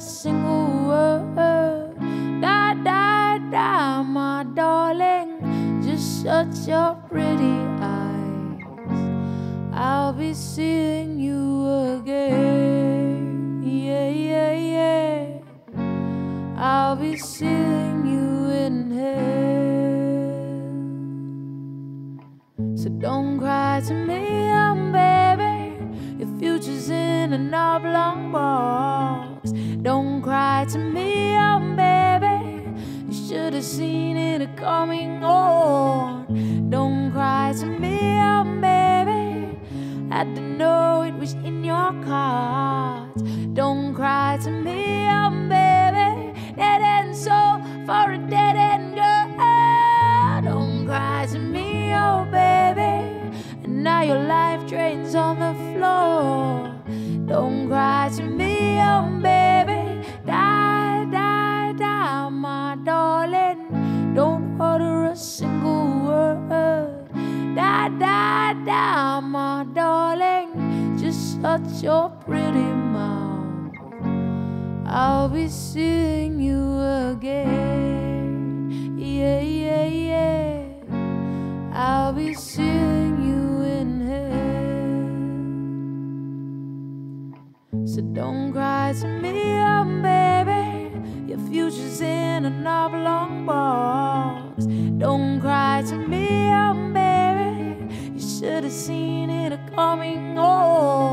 single word. Da da da, my darling, just shut your pretty eyes. I'll be seeing you again. Yeah, yeah, yeah. I'll be seeing you in hell. So don't cry to me, um, baby. Your future's in an oblong box. Don't cry to me, oh baby. You should have seen it coming on. Don't cry to me, oh baby. Had to know it was in your cards. Don't cry to me, oh baby. Dead end soul for a dead end girl. Don't cry to me, oh baby. And now your life drains on the floor. Don't cry to me, oh baby. Shut your pretty mouth. I'll be seeing you again. Yeah, yeah, yeah. I'll be seeing you in hell. So don't cry to me, um, baby. Your future's in an oblong box. Don't cry to me, um, baby. You should have seen it coming on.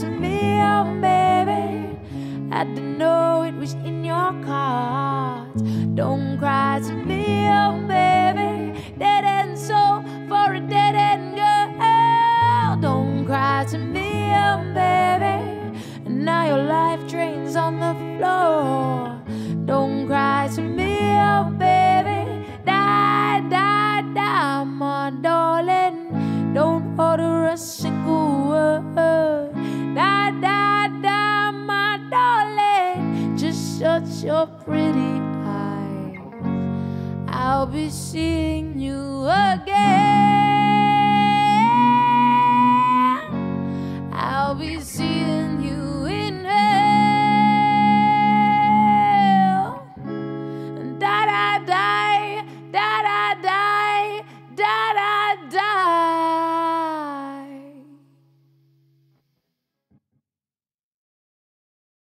To me, um, baby. Had to know it was in your cards. Don't cry to me, oh baby. Dead end soul for a dead end girl. Don't cry to me, oh baby. And now your life drains on the floor. Don't cry to me, your pretty eyes. I'll be seeing you again.